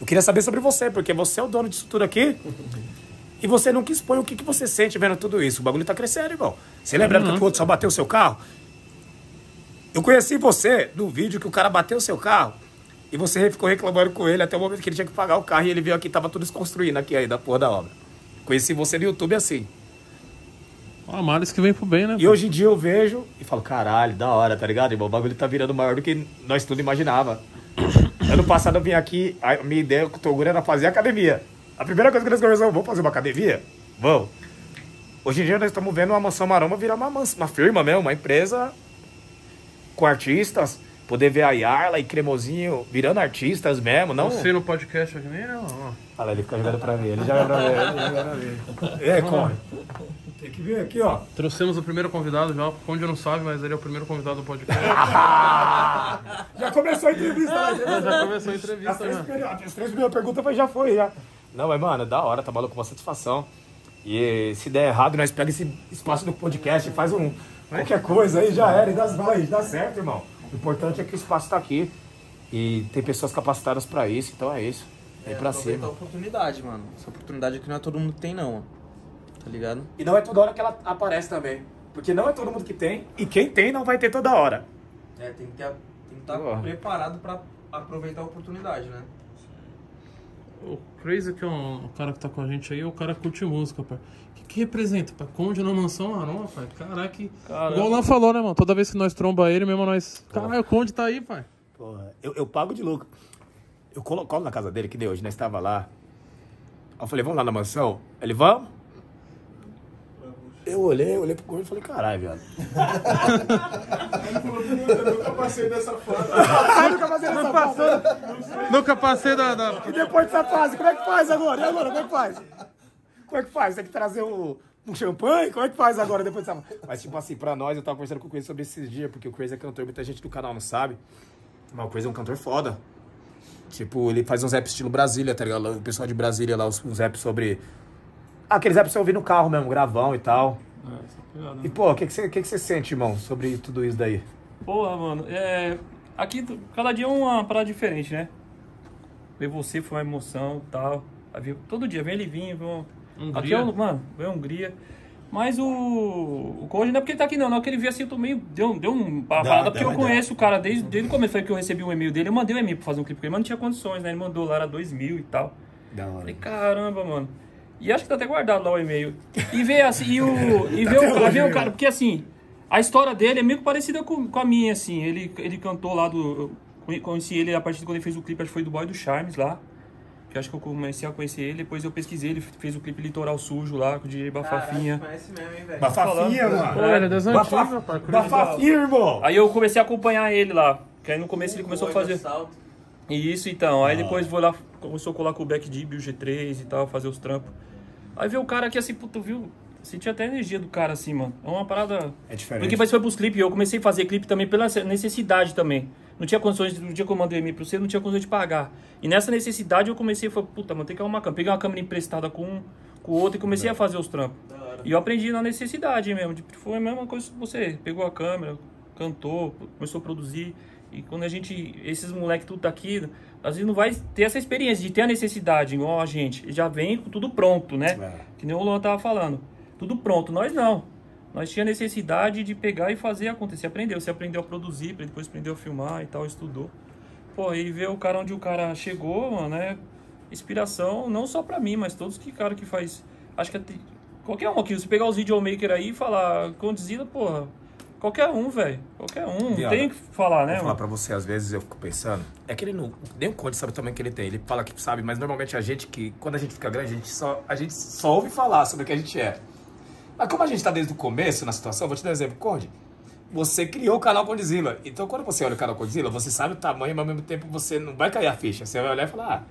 eu queria saber sobre você, porque você é o dono disso tudo aqui. E você nunca expõe o que, que você sente vendo tudo isso. O bagulho tá crescendo, irmão. Você lembra que o outro só bateu o seu carro? Eu conheci você no vídeo que o cara bateu o seu carro e você ficou reclamando com ele até o momento que ele tinha que pagar o carro e ele viu aqui tava tudo desconstruindo aqui aí da porra da obra. Conheci você no YouTube assim. Ó, males que vem pro bem, né? E hoje em dia eu vejo e falo, caralho, da hora, tá ligado, irmão? O bagulho tá virando maior do que nós tudo imaginava. ano passado eu vim aqui, a minha ideia com o Toguro era fazer academia. A primeira coisa que nós conversamos, vamos fazer uma academia? Vamos. Hoje em dia nós estamos vendo uma mansão maroma virar uma, mans- uma firma mesmo, uma empresa com artistas. Poder ver a Yarla e Cremosinho virando artistas mesmo, não... Você no podcast aqui, né? Ó. Olha lá, ele fica jogando pra mim, ele joga pra mim, ele joga pra mim. É, corre. Tem que vir aqui, ó. Trouxemos o primeiro convidado já, o Conde não sabe, mas ele é o primeiro convidado do podcast. Já começou a entrevista, né? já começou a As entrevista, três, né? primeiras, as três primeiras perguntas foi- já foi, já. Não, mas, mano, da hora, tá maluco, uma satisfação. E se der errado, nós pega esse espaço do podcast e faz um. Qualquer coisa aí, já era, e dá, vai, dá certo, irmão. O importante é que o espaço tá aqui. E tem pessoas capacitadas pra isso, então é isso. Vem pra aproveitar cima. a oportunidade, mano. Essa oportunidade aqui não é todo mundo que tem, não. mano. Tá ligado? E não é toda hora que ela aparece também. Porque não é todo mundo que tem, e quem tem não vai ter toda hora. É, tem que estar Porra. preparado pra aproveitar a oportunidade, né? O Crazy, que é um, o cara que tá com a gente aí, é o cara que curte música, pai. O que, que representa, pai? Conde na mansão Marrom, pai. Caraca, que... igual o Lan falou, né, mano? Toda vez que nós tromba ele, mesmo nós. Caralho, o Conde tá aí, pai. Porra, eu, eu pago de louco. Eu colo, colo na casa dele, que deu hoje, nós estava lá. Eu falei, vamos lá na mansão? Ele, vamos? Eu olhei, olhei pro corpo e falei, caralho, viado. Eu nunca passei dessa fase. Eu nunca passei nessa fase. Nunca passei da. da... E depois dessa fase, como é que faz agora? E agora, como é que faz? Como é que faz? Tem que trazer um, um champanhe? Como é que faz agora depois dessa fase? Mas, tipo assim, pra nós, eu tava conversando com o Crazy sobre esses dias, porque o Crazy é cantor, muita gente do canal não sabe. Mas o Crazy é um cantor foda. Tipo, ele faz uns raps estilo Brasília, tá ligado? O pessoal de Brasília lá, uns, uns raps sobre. Ah, aqueles que você ouvir no carro mesmo, gravão e tal. E, pô, o que, que, você, o que, que você sente, irmão, sobre tudo isso daí? Porra, mano, é. Aqui, cada dia é uma parada diferente, né? Ver você foi uma emoção e tal. Todo dia, vem ele vir, vem. Hungria. Aqui é o. Mano, vem a Hungria. Mas o. O Conde não é porque ele tá aqui, não. Na hora que ele veio assim, eu tô meio. Deu, deu um parada, porque eu conheço o cara desde, desde o começo. Foi que eu recebi um e-mail dele. Eu mandei um e-mail pra fazer um clipe com ele, mas não tinha condições, né? Ele mandou lá, era dois mil e tal. Da hora. Falei, caramba, mano. E acho que tá até guardado lá o e-mail. E ver assim, e o. E ver o, ver o cara, porque assim, a história dele é meio que parecida com, com a minha, assim. Ele, ele cantou lá do. eu Conheci ele a partir de quando ele fez o clipe, acho que foi do Boy do Charmes lá. Que acho que eu comecei a conhecer ele, depois eu pesquisei, ele fez o clipe Litoral Sujo lá, com o DJ Bafafinha. conhece mesmo, hein, velho? Bafafinha, falando. mano. Pô, é das antigas. Bafafinha, irmão. Aí eu comecei a acompanhar ele lá. Que aí no começo ele começou a fazer. Isso, então. Aí depois vou lá, começou a colar com o Backdib, o G3 e tal, fazer os trampos. Aí veio o cara aqui assim, puta, viu? Senti até a energia do cara assim, mano. É uma parada. É diferente. Porque depois foi pros clipes. Eu comecei a fazer clipe também pela necessidade também. Não tinha condições, no dia que eu mandei e-mail pra você, não tinha condições de pagar. E nessa necessidade eu comecei a falar, puta, mano, tem que arrumar uma câmera. Peguei uma câmera emprestada com um, com o outro e comecei a fazer os trampos. E eu aprendi na necessidade mesmo. Tipo, foi a mesma coisa que você. Pegou a câmera, cantou, começou a produzir. E quando a gente. Esses moleques tudo tá aqui, às vezes não vai ter essa experiência de ter a necessidade, igual a gente. Já vem com tudo pronto, né? É. Que nem o Luan tava falando. Tudo pronto. Nós não. Nós tinha necessidade de pegar e fazer acontecer. Aprendeu. Você aprendeu a produzir, depois aprendeu a filmar e tal, estudou. Pô, e ver o cara onde o cara chegou, mano, é inspiração não só pra mim, mas todos que cara que faz. Acho que até, qualquer um aqui, você pegar os videomaker aí e falar Condizila, porra, qualquer um, velho. Qualquer um. Viado, tem o que falar, né, Vou falar pra você, às vezes eu fico pensando. É que ele não. Nem o Conde sabe também que ele tem. Ele fala que sabe, mas normalmente a gente que. Quando a gente fica grande, a gente só, a gente só ouve falar sobre o que a gente é. Mas como a gente tá desde o começo na situação, vou te dar um exemplo, Conde. Você criou o canal Condzilla. Então quando você olha o canal Condzilla, você sabe o tamanho, mas ao mesmo tempo você não vai cair a ficha. Você vai olhar e falar, ah,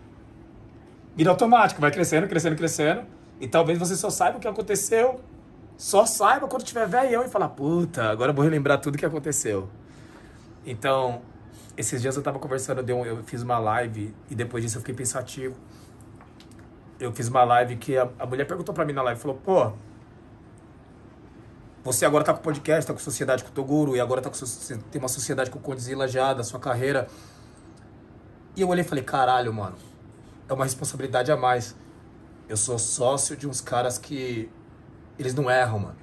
vira automático, vai crescendo, crescendo, crescendo. E talvez você só saiba o que aconteceu. Só saiba quando tiver velhão e falar, puta, agora eu vou relembrar tudo que aconteceu. Então, esses dias eu tava conversando, eu, eu fiz uma live e depois disso eu fiquei pensativo. Eu fiz uma live que a, a mulher perguntou pra mim na live, falou, pô, Você agora tá com podcast, tá com sociedade com o Toguro, e agora tá com, tem uma sociedade com o Condzilla já, da sua carreira. E eu olhei e falei, caralho, mano, é uma responsabilidade a mais. Eu sou sócio de uns caras que eles não erram, mano.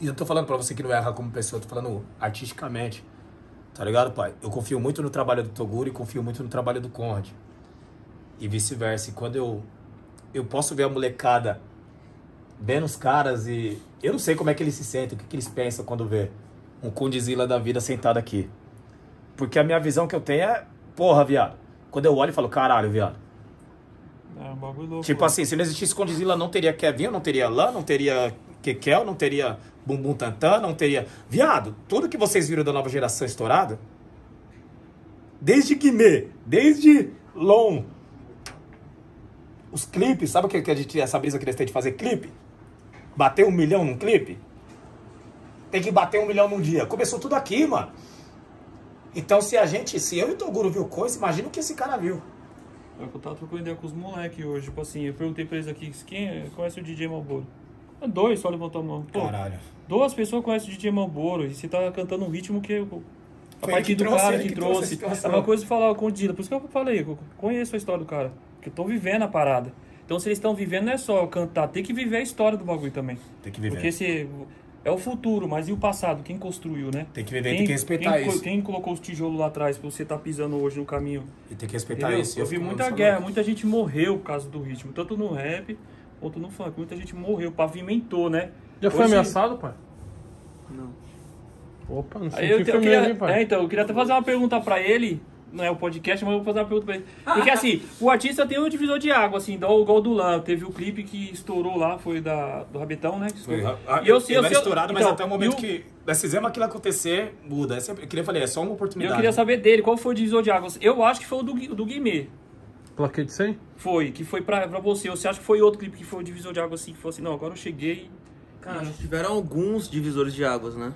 E eu tô falando pra você que não erra como pessoa, eu tô falando artisticamente. Tá ligado, pai? Eu confio muito no trabalho do Toguro e confio muito no trabalho do Conrad. E vice-versa. E quando eu, eu posso ver a molecada vendo os caras e. Eu não sei como é que eles se sentem, o que, que eles pensam quando vê um Condzilla da vida sentado aqui. Porque a minha visão que eu tenho é, porra, viado. Quando eu olho e falo, caralho, viado. É um bagulho louco. Tipo assim, se não existisse Condzilla, não teria Kevin, não teria Lan, não teria Kekel, não teria Bumbum Tantan, não teria. Viado, tudo que vocês viram da nova geração estourada, desde Guimê, desde Lon, os clipes, sabe o que, que a gente, essa brisa que eles têm de fazer clipe? Bater um milhão num clipe? Tem que bater um milhão num dia. Começou tudo aqui, mano. Então, se a gente, se eu e o Toguro viu coisa, imagina o que esse cara viu. É que eu tava trocando ideia com os moleques hoje. Tipo assim, eu perguntei pra eles aqui, quem é- conhece o DJ Malboro? Ah, Dois só levantou a mão. Pô, Caralho. duas pessoas conhecem o DJ Malboro e você tá cantando um ritmo que... eu- A que do trouxe, cara que, que trouxe trouxe. É uma coisa de falar com o Dila. Por isso que eu falei, eu conheço a história do cara. Porque eu tô vivendo a parada. Então se eles estão vivendo, não é só cantar, tem que viver a história do bagulho também. Tem que viver. Porque se é o futuro, mas e o passado? Quem construiu, né? Tem que viver, tem que respeitar quem, isso. Quem colocou os tijolos lá atrás pra você estar pisando hoje no caminho? E tem que respeitar Entendeu? isso. Eu vi muita guerra, muita gente morreu por causa do ritmo, tanto no rap quanto no funk. Muita gente morreu, pavimentou, né? Já foi Hoje- ameaçado, pai? Não. Opa, não Aí sei eu, que eu firmeza, queria, hein, pai? é, então, eu queria até fazer uma pergunta pra ele. Não é o podcast, mas eu vou fazer uma pergunta pra ele. Porque assim, o artista tem um divisor de água, assim, igual, igual o do Lan. Teve o clipe que estourou lá, foi da, do Rabetão, né? que Foi, estourou. E eu sei, ele eu era sei- estourado, mas então, até o momento e o- que nós fizemos aquilo acontecer, muda. É eu queria falei, é só uma oportunidade. eu queria saber dele, qual foi o divisor de águas? Eu acho que foi o do, do Guimê. Plaquete 100? Foi, que foi pra, pra você. Ou você acha que foi outro clipe que foi o divisor de águas assim, que foi assim, não, agora eu cheguei. Cara, tiveram alguns divisores de águas, né?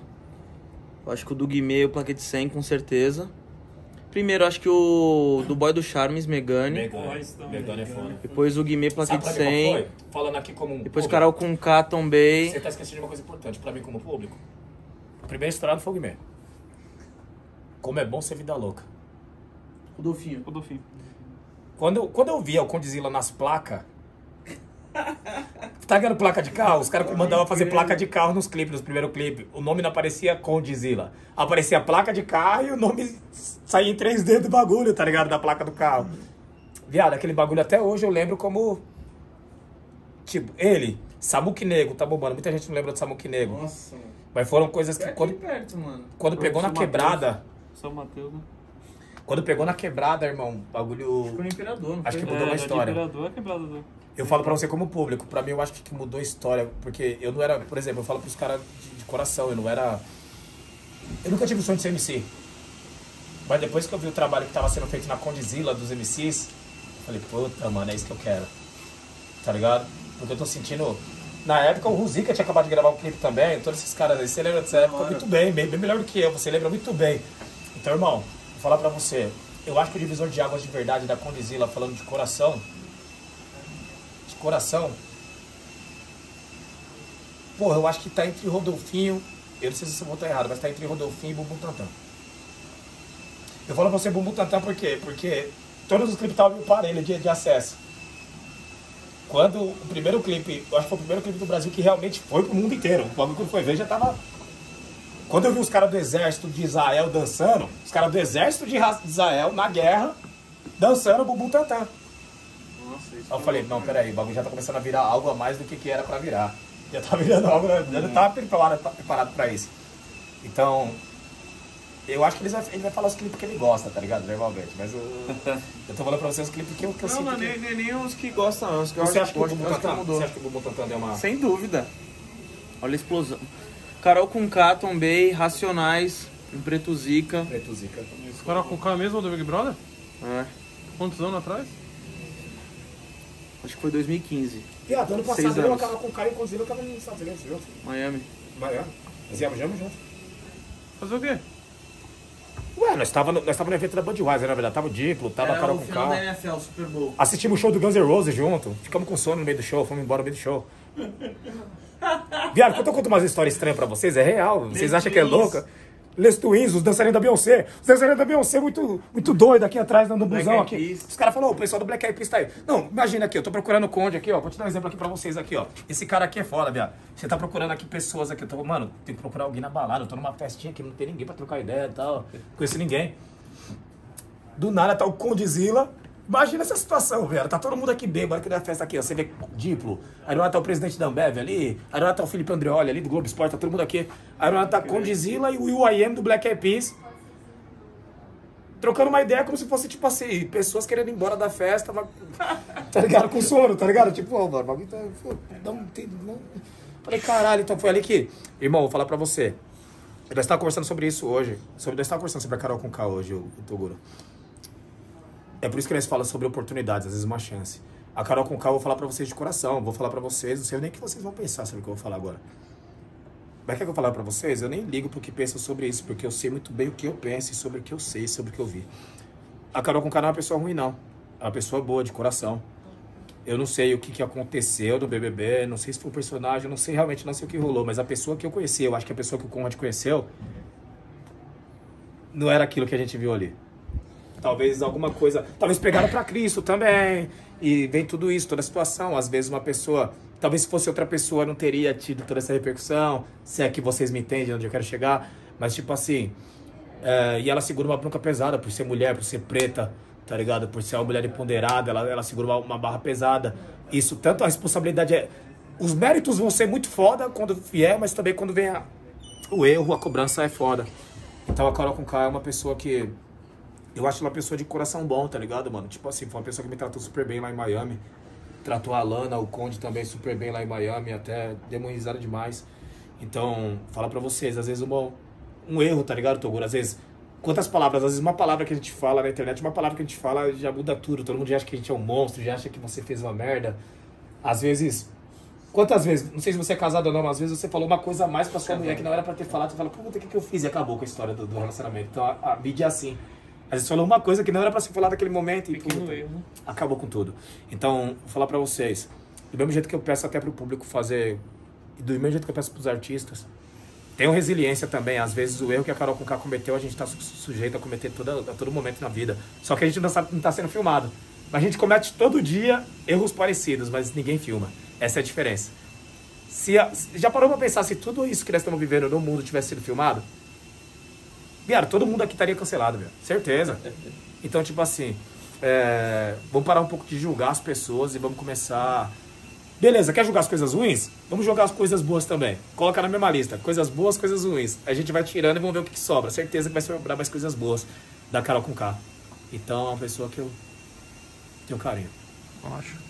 Eu acho que o do Guimê e o Plaquete 100, com certeza. Primeiro, acho que o do Boy do Charmes, Megane. Megane, Megane é foda. Depois o Guimê, mim qual 100. foi? Falando aqui como um Depois público. Carol com K, Tombei. Você tá esquecendo de uma coisa importante pra mim como público. O primeiro estourado foi o Guimê. Como é bom ser vida louca. Rodolfinho. Rodolfinho. Quando, eu- quando eu via o Condzilla nas placas. Tá ligado placa de carro? Os caras mandavam fazer placa de carro nos clipes, nos primeiros clipes. O nome não aparecia Condzilla. Aparecia a placa de carro e o nome saía em 3D do bagulho, tá ligado? Da placa do carro. Viado, aquele bagulho até hoje eu lembro como. Tipo, ele, Samuque Negro, tá bombando. Muita gente não lembra do Samuque Negro. Nossa, mano. Mas foram coisas que quando, perto, mano. quando pegou na Mateus. quebrada. São Mateus, né? Quando pegou na quebrada, irmão, bagulho. Foi no Imperador, não Acho foi? que mudou uma da história. Imperador é quebrada do... Eu falo pra você como público, pra mim eu acho que mudou a história, porque eu não era, por exemplo, eu falo pros caras de, de coração, eu não era. Eu nunca tive o sonho de ser MC. Mas depois que eu vi o trabalho que tava sendo feito na Condizila dos MCs, falei, puta, mano, é isso que eu quero. Tá ligado? Porque eu tô sentindo. Na época o Ruzica tinha acabado de gravar um clipe também, todos esses caras aí, você lembra dessa época muito bem, bem, bem melhor do que eu, você lembra muito bem. Então, irmão, vou falar pra você, eu acho que o divisor de águas de verdade da Condizila, falando de coração, coração. Porra, eu acho que tá entre Rodolfinho. Eu não sei se eu vou estar errado, mas tá entre Rodolfinho e Bumbum Tantan. Eu falo pra você Bumbum Tantan por quê? Porque todos os clipes estavam em parelho de, de acesso. Quando o primeiro clipe, eu acho que foi o primeiro clipe do Brasil que realmente foi pro mundo inteiro. O bagulho quando foi ver já tava. Quando eu vi os caras do exército de Israel dançando, os caras do exército de Ra- de Israel na guerra, dançando Bumbum Tantan. Aí eu falei, não, peraí, o bagulho já tá começando a virar algo a mais do que, que era pra virar. Já tá virando algo, né? já não tava preparado, preparado pra isso. Então, eu acho que ele vai, ele vai falar os clipes que ele gosta, tá ligado? Normalmente. Mas eu, eu tô falando pra vocês os clipes que eu, que eu Não, sinto não, que... nem, nem, nem os que gostam, não. Os que eu Você acho- acha que o mudou. você acha que o Bumbum Tantan deu uma... Sem dúvida. Olha a explosão. Carol com K, Tombei, Racionais, um Preto Zica. Preto Zica. Caras com K mesmo do Big Brother? É, Quantos anos atrás? Acho que foi 2015. Viado, ano passado eu acaba com o e o Zilo, eu tava nos Estados Unidos junto. Miami. Miami. Nós íamos juntos junto. Fazer o quê? Ué, É, nós tava, no, nós tava no evento da Budweiser, na verdade. Tava o Diplo, tava a Era Carol o com final K. da NFL, Super Bowl. Assistimos o show do Guns N' Roses junto. Ficamos com sono no meio do show, fomos embora no meio do show. Viado, quando eu conto umas histórias estranhas pra vocês, é real. Vocês acham que é louca? Les Twins, os dançarinos da Beyoncé. Os dançarinos da Beyoncé muito, muito doido aqui atrás, no busão aqui. Os caras falaram, o pessoal do Black Eyed Peas tá aí. Não, imagina aqui, eu tô procurando o Conde aqui, ó. Vou te dar um exemplo aqui pra vocês aqui, ó. Esse cara aqui é foda, viado. Você tá procurando aqui pessoas aqui. Eu tô, mano, tem que procurar alguém na balada. Eu tô numa festinha aqui, não tem ninguém pra trocar ideia e tal. Não conheço ninguém. Do nada tá o Condizila. Imagina essa situação, velho. Tá todo mundo aqui bêbado, aqui na festa aqui, ó. Você vê Diplo. Aí nada tá o presidente da Ambev ali. Aí nada tá o Felipe Andreoli ali do Globo Esporte, tá todo mundo aqui. Aí nada tá Condizila e o UIM do Black Eyed Peas. Trocando uma ideia como se fosse, tipo assim, pessoas querendo ir embora da festa, mas, tá ligado? Com sono, tá ligado? Tipo, ó, mano, o bagulho tá. Não, tem, não. Falei, caralho, então foi ali que. Irmão, vou falar pra você. Nós estávamos conversando sobre isso hoje. Sobre, nós estávamos conversando sobre a Carol com K hoje, o, o Toguro. É por isso que nós falamos sobre oportunidades, às vezes uma chance. A Carol com eu vou falar pra vocês de coração, vou falar pra vocês, não sei nem o que vocês vão pensar sobre o que eu vou falar agora. Mas quer que eu falar pra vocês? Eu nem ligo pro que pensam sobre isso, porque eu sei muito bem o que eu penso e sobre o que eu sei, sobre o que eu vi. A Carol com não é uma pessoa ruim, não. É uma pessoa boa, de coração. Eu não sei o que, que aconteceu no BBB, não sei se foi o personagem, não sei realmente, não sei o que rolou, mas a pessoa que eu conheci, eu acho que a pessoa que o Conrad conheceu, não era aquilo que a gente viu ali. Talvez alguma coisa. Talvez pegaram pra Cristo também. E vem tudo isso, toda a situação. Às vezes uma pessoa. Talvez se fosse outra pessoa não teria tido toda essa repercussão. Se é que vocês me entendem onde eu quero chegar. Mas tipo assim. é, e ela segura uma bronca pesada por ser mulher, por ser preta, tá ligado? Por ser uma mulher empoderada, ela, ela segura uma, uma barra pesada. Isso, tanto a responsabilidade é. Os méritos vão ser muito foda quando vier, mas também quando vem a- o erro, a cobrança é foda. Então a Carol com K é uma pessoa que. Eu acho ela uma pessoa de coração bom, tá ligado, mano? Tipo assim, foi uma pessoa que me tratou super bem lá em Miami. Tratou a Lana, o Conde também super bem lá em Miami, até risada demais. Então, fala pra vocês, às vezes uma, um erro, tá ligado, Toguro? Às vezes, quantas palavras? Às vezes uma palavra que a gente fala na internet, uma palavra que a gente fala já muda tudo. Todo mundo já acha que a gente é um monstro, já acha que você fez uma merda. Às vezes, quantas vezes, não sei se você é casado ou não, mas às vezes você falou uma coisa a mais pra sua mulher que não era pra ter falado, você fala, puta, o que, que eu fiz? E acabou com a história do, do relacionamento. Então a, a mídia é assim. Às vezes falou uma coisa que não era pra ser falada naquele momento e puta, erro, né? acabou com tudo. Então, vou falar pra vocês, do mesmo jeito que eu peço até pro público fazer, e do mesmo jeito que eu peço pros artistas, tenham resiliência também. Às vezes o erro que a Carol Conká cometeu, a gente tá su- sujeito a cometer toda, a todo momento na vida. Só que a gente não, sabe, não tá sendo filmado. A gente comete todo dia erros parecidos, mas ninguém filma. Essa é a diferença. Se a- já parou pra pensar se tudo isso que nós estamos vivendo no mundo tivesse sido filmado? Viado, todo mundo aqui estaria cancelado, velho. Certeza. Então, tipo assim, é, vamos parar um pouco de julgar as pessoas e vamos começar. Beleza, quer julgar as coisas ruins? Vamos jogar as coisas boas também. Coloca na mesma lista. Coisas boas, coisas ruins. A gente vai tirando e vamos ver o que, que sobra. Certeza que vai sobrar mais coisas boas da Carol com K. Então é uma pessoa que eu tenho carinho. Acho.